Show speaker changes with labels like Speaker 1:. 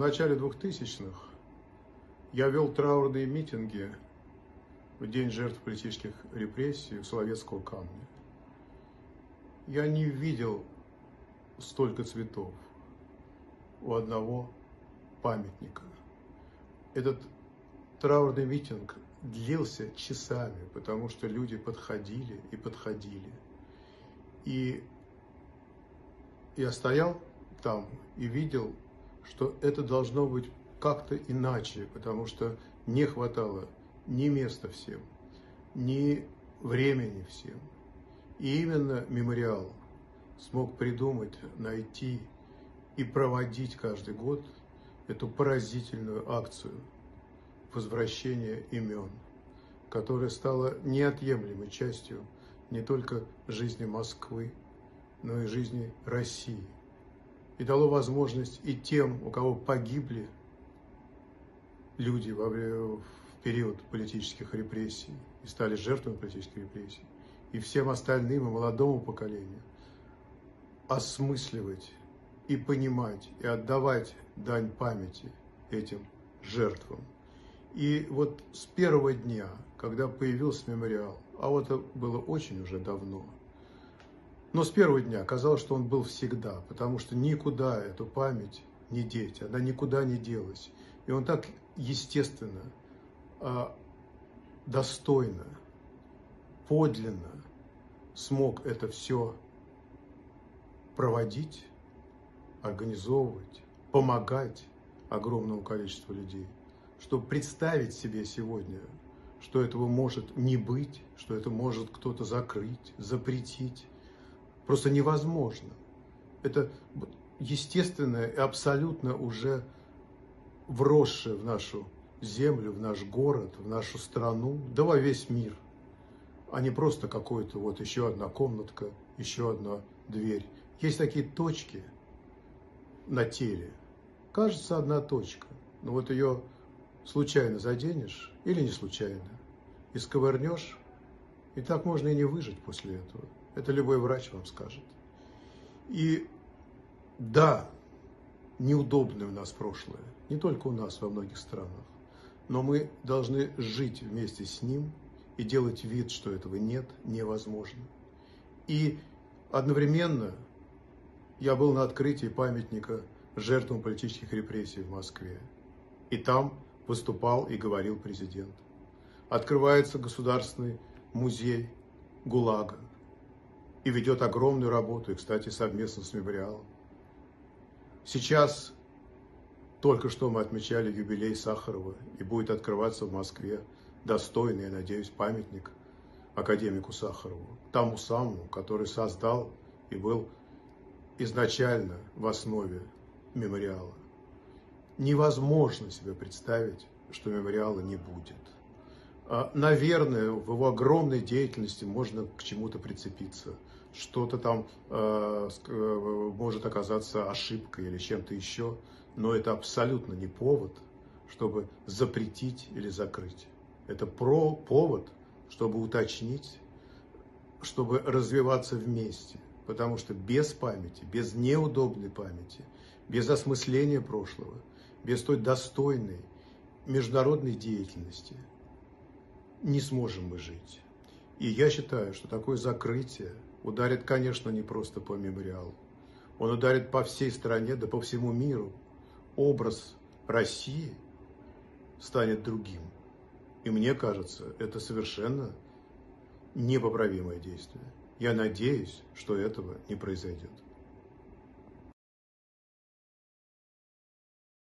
Speaker 1: начале 2000-х я вел траурные митинги в день жертв политических репрессий у Соловецкого камня. Я не видел столько цветов у одного памятника. Этот траурный митинг длился часами, потому что люди подходили и подходили. И я стоял там и видел, что это должно быть как-то иначе, потому что не хватало ни места всем, ни времени всем. И именно мемориал смог придумать, найти и проводить каждый год эту поразительную акцию возвращения имен, которая стала неотъемлемой частью не только жизни Москвы, но и жизни России. И дало возможность и тем, у кого погибли люди во в период политических репрессий и стали жертвами политических репрессий, и всем остальным, и молодому поколению, осмысливать и понимать, и отдавать дань памяти этим жертвам. И вот с первого дня, когда появился мемориал, а вот это было очень уже давно, но с первого дня казалось, что он был всегда, потому что никуда эту память не деть, она никуда не делась. И он так естественно, а, достойно, подлинно смог это все проводить, организовывать, помогать огромному количеству людей – чтобы представить себе сегодня, что этого может не быть, что это может кто-то закрыть, запретить, просто невозможно. Это естественное и абсолютно уже вросшее в нашу землю, в наш город, в нашу страну, да во весь мир, а не просто какой-то вот еще одна комнатка, еще одна дверь. Есть такие точки на теле. Кажется, одна точка, но вот ее случайно заденешь или не случайно, и сковырнешь, и так можно и не выжить после этого. Это любой врач вам скажет. И да, неудобное у нас прошлое, не только у нас, во многих странах, но мы должны жить вместе с ним и делать вид, что этого нет, невозможно. И одновременно я был на открытии памятника жертвам политических репрессий в Москве. И там выступал и говорил президент. Открывается Государственный музей ГУЛАГа и ведет огромную работу, и, кстати, совместно с мемориалом. Сейчас только что мы отмечали юбилей Сахарова, и будет открываться в Москве достойный, я надеюсь, памятник академику Сахарову, тому самому, который создал и был изначально в основе мемориала невозможно себе представить, что мемориала не будет. А, наверное, в его огромной деятельности можно к чему-то прицепиться. Что-то там э, может оказаться ошибкой или чем-то еще, но это абсолютно не повод, чтобы запретить или закрыть. Это про повод, чтобы уточнить, чтобы развиваться вместе. Потому что без памяти, без неудобной памяти, без осмысления прошлого – без той достойной международной деятельности не сможем мы жить. И я считаю, что такое закрытие ударит, конечно, не просто по мемориалу. Он ударит по всей стране, да по всему миру. Образ России станет другим. И мне кажется, это совершенно непоправимое действие. Я надеюсь, что этого не произойдет.